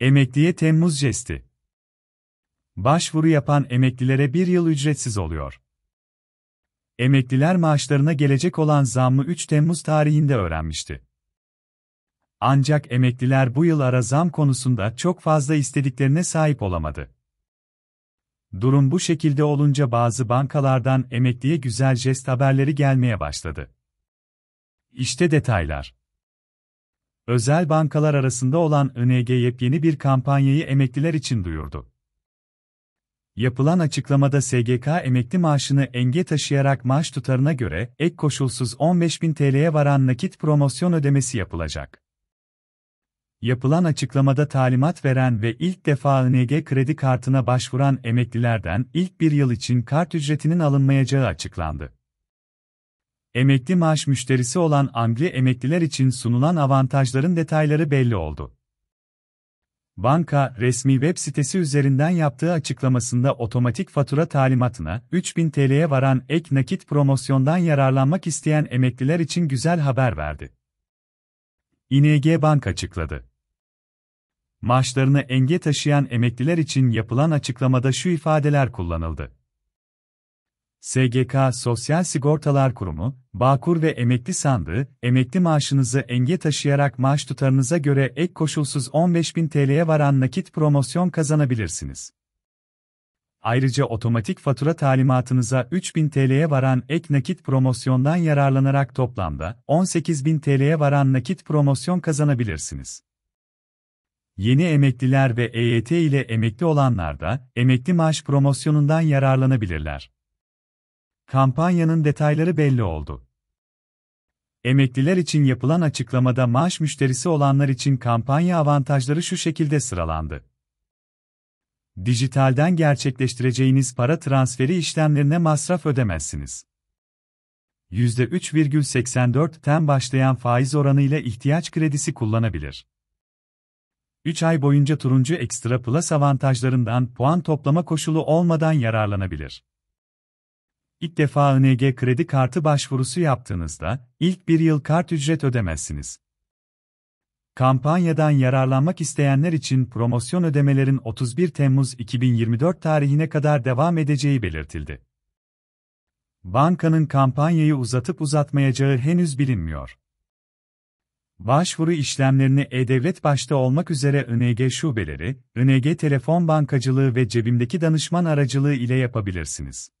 Emekliye Temmuz jesti. Başvuru yapan emeklilere bir yıl ücretsiz oluyor. Emekliler maaşlarına gelecek olan zammı 3 Temmuz tarihinde öğrenmişti. Ancak emekliler bu yıl ara zam konusunda çok fazla istediklerine sahip olamadı. Durum bu şekilde olunca bazı bankalardan emekliye güzel jest haberleri gelmeye başladı. İşte detaylar. Özel bankalar arasında olan ING yepyeni bir kampanyayı emekliler için duyurdu. Yapılan açıklamada SGK emekli maaşını enge taşıyarak maaş tutarına göre ek koşulsuz 15.000 TL'ye varan nakit promosyon ödemesi yapılacak. Yapılan açıklamada talimat veren ve ilk defa ING kredi kartına başvuran emeklilerden ilk bir yıl için kart ücretinin alınmayacağı açıklandı. Emekli maaş müşterisi olan Angli emekliler için sunulan avantajların detayları belli oldu. Banka, resmi web sitesi üzerinden yaptığı açıklamasında otomatik fatura talimatına 3000 TL'ye varan ek nakit promosyondan yararlanmak isteyen emekliler için güzel haber verdi. ING Bank açıkladı. Maaşlarını enge taşıyan emekliler için yapılan açıklamada şu ifadeler kullanıldı. SGK Sosyal Sigortalar Kurumu, Bağkur ve Emekli Sandığı, emekli maaşınızı enge taşıyarak maaş tutarınıza göre ek koşulsuz 15.000 TL'ye varan nakit promosyon kazanabilirsiniz. Ayrıca otomatik fatura talimatınıza 3000 TL'ye varan ek nakit promosyondan yararlanarak toplamda 18.000 TL'ye varan nakit promosyon kazanabilirsiniz. Yeni emekliler ve EYT ile emekli olanlar da emekli maaş promosyonundan yararlanabilirler. Kampanyanın detayları belli oldu. Emekliler için yapılan açıklamada maaş müşterisi olanlar için kampanya avantajları şu şekilde sıralandı. Dijitalden gerçekleştireceğiniz para transferi işlemlerine masraf ödemezsiniz. %3,84'ten başlayan faiz oranıyla ihtiyaç kredisi kullanabilir. 3 ay boyunca turuncu ekstra plus avantajlarından puan toplama koşulu olmadan yararlanabilir. İlk defa ING kredi kartı başvurusu yaptığınızda, ilk bir yıl kart ücret ödemezsiniz. Kampanyadan yararlanmak isteyenler için promosyon ödemelerin 31 Temmuz 2024 tarihine kadar devam edeceği belirtildi. Bankanın kampanyayı uzatıp uzatmayacağı henüz bilinmiyor. Başvuru işlemlerini E-Devlet başta olmak üzere ING şubeleri, ING telefon bankacılığı ve cebimdeki danışman aracılığı ile yapabilirsiniz.